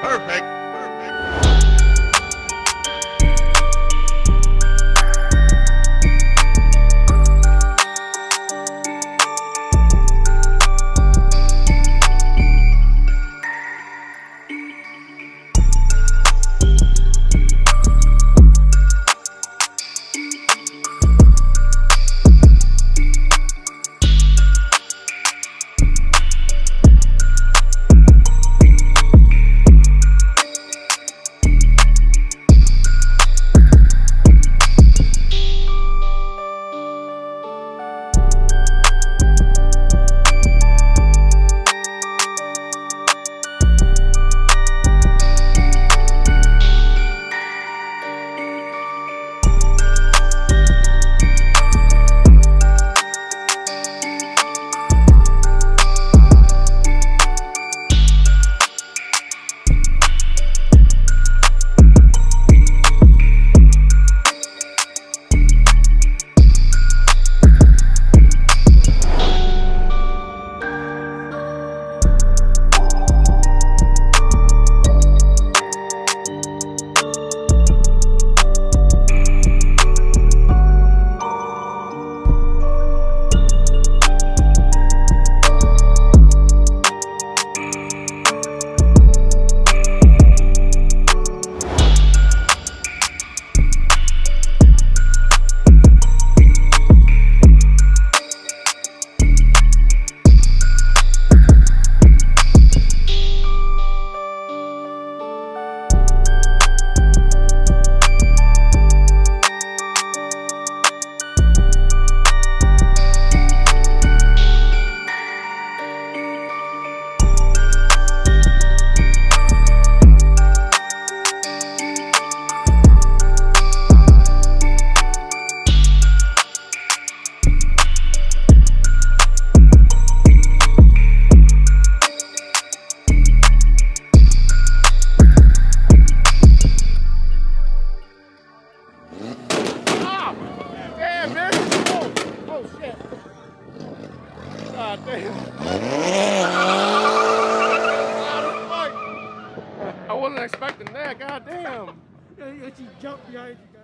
Perfect. God damn. I wasn't expecting that. God damn. She jumped behind you.